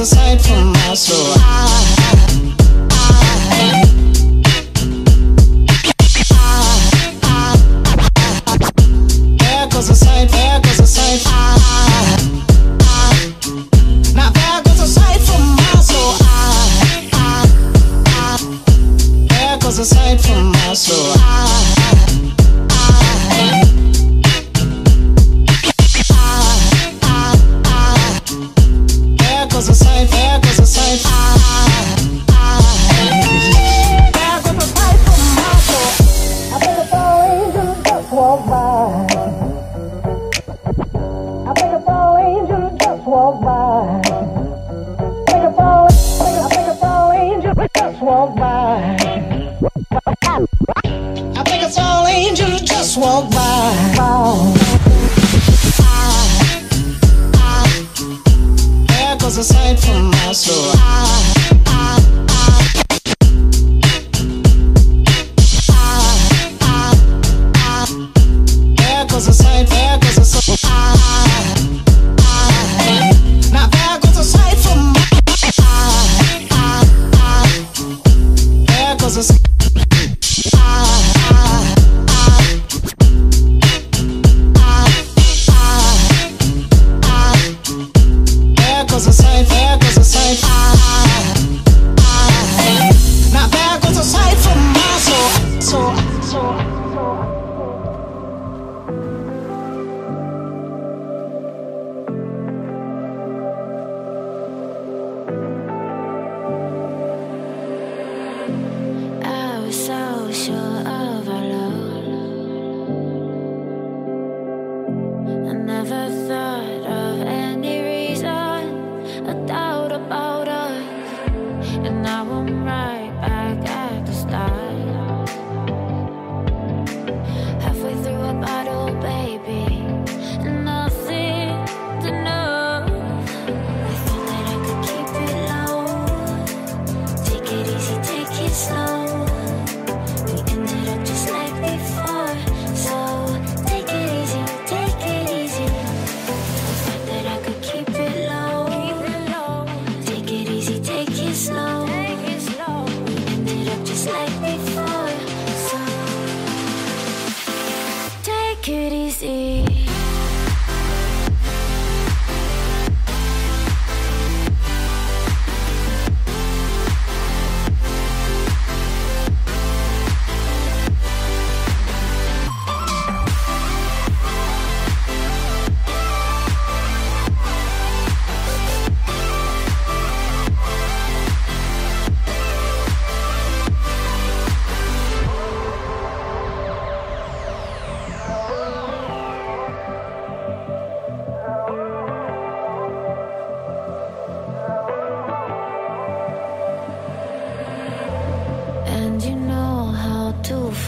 aside from my soul. I, I, I, coisa. Walk by. I think a fallen angel just walked by. just walk by. I, I, echoes aside from my soul. I, É there goes a side. Ah.